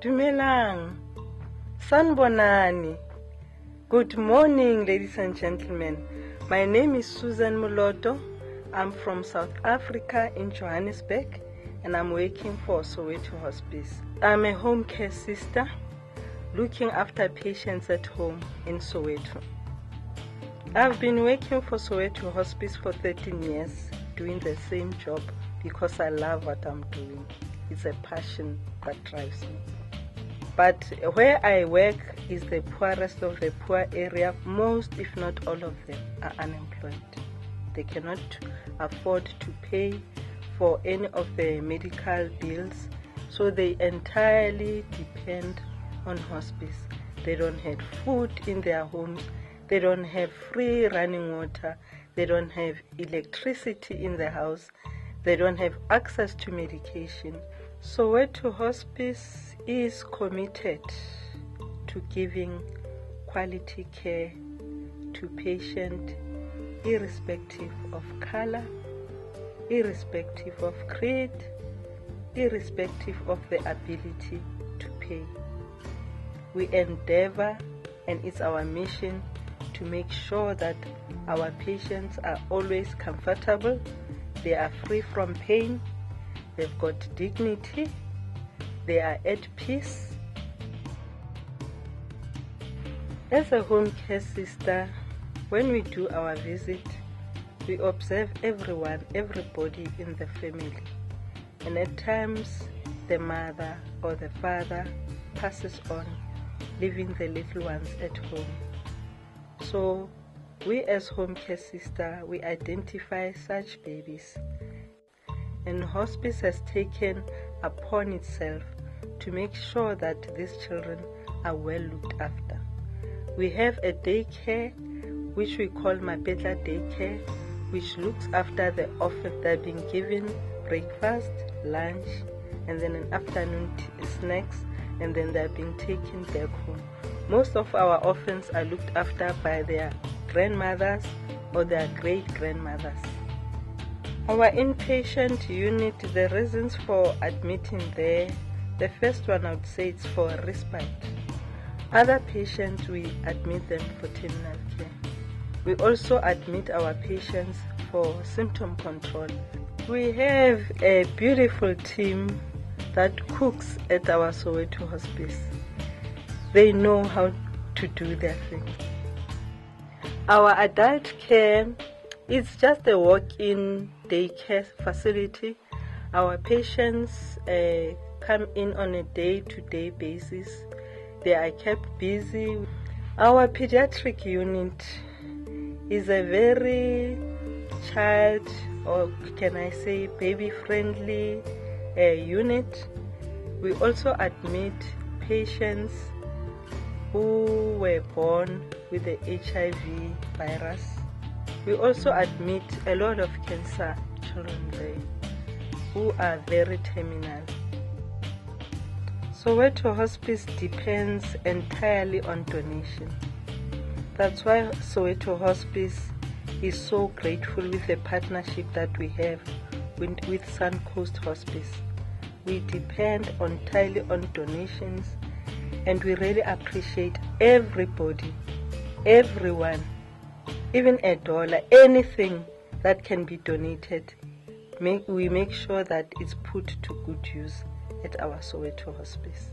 Dumelang. Sanibonani. Good morning, ladies and gentlemen. My name is Susan Muloto. I'm from South Africa in Johannesburg and I'm working for Soweto Hospice. I'm a home care sister looking after patients at home in Soweto. I've been working for Soweto Hospice for 13 years, doing the same job because I love what I'm doing. It's a passion that drives me. But where I work is the poorest of the poor area. Most, if not all of them, are unemployed. They cannot afford to pay for any of the medical bills, so they entirely depend on hospice. They don't have food in their homes, they don't have free running water, they don't have electricity in the house, they don't have access to medication. So, Soweto Hospice is committed to giving quality care to patient irrespective of color, irrespective of creed, irrespective of the ability to pay. We endeavor and it's our mission to make sure that our patients are always comfortable, they are free from pain, they've got dignity, they are at peace. As a home care sister, when we do our visit, we observe everyone, everybody in the family. And at times, the mother or the father passes on, leaving the little ones at home. So, we as home care sister, we identify such babies. And hospice has taken upon itself to make sure that these children are well looked after. We have a daycare which we call Mapetla Daycare, which looks after the orphans that are being given breakfast, lunch, and then an afternoon t- snacks, and then they're being taken back home. Most of our orphans are looked after by their grandmothers or their great grandmothers. Our inpatient unit, the reasons for admitting there, the first one I would say it's for respite. Other patients, we admit them for terminal care. We also admit our patients for symptom control. We have a beautiful team that cooks at our Soweto hospice. They know how to do their thing. Our adult care is just a walk-in daycare facility. Our patients uh, come in on a day-to-day basis. They are kept busy. Our pediatric unit is a very child or can I say baby friendly uh, unit. We also admit patients who were born with the HIV virus. We also admit a lot of cancer children there who are very terminal. Soweto Hospice depends entirely on donation. That's why Soweto Hospice is so grateful with the partnership that we have with, with Suncoast Hospice. We depend entirely on donations and we really appreciate everybody, everyone, even a dollar, anything that can be donated. Make, we make sure that it's put to good use at our Soweto Hospice.